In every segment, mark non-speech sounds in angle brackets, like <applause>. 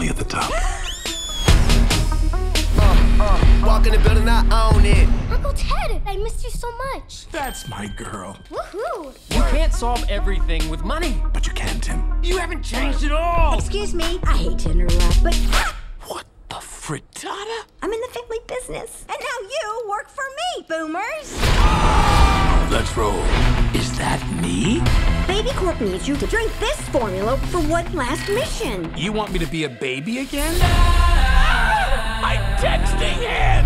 family at the top. Walk in the building, I own it. Uncle Ted, I missed you so much. That's my girl. Woohoo! You can't solve everything with money. But you can, Tim. You haven't changed at all. Excuse me, I hate to interrupt, but What the frittata? I'm in the family business. And now you work for me, boomers. Let's roll. Is that me? Baby Corp needs you to drink this formula for one last mission. You want me to be a baby again? I'm texting him!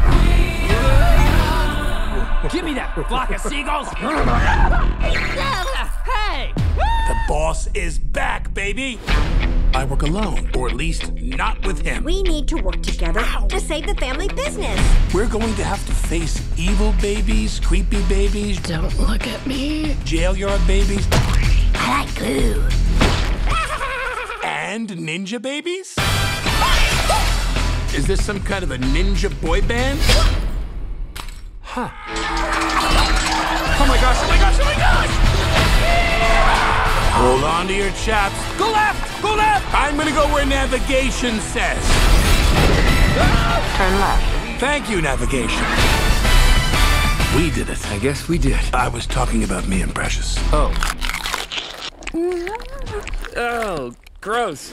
Give me that flock of seagulls. <laughs> hey! The boss is back, baby! I work alone, or at least not with him. We need to work together to save the family business. We're going to have to face evil babies, creepy babies, Don't look at me. jail yard babies, I like glue. <laughs> and ninja babies? Is this some kind of a ninja boy band? Huh. Oh my gosh, oh my gosh, oh my gosh! Hold on to your chaps. Go left, go left! I'm gonna go where navigation says. Turn left. Thank you, navigation. We did it. I guess we did. I was talking about me and Precious. Oh. <laughs> Oh, gross.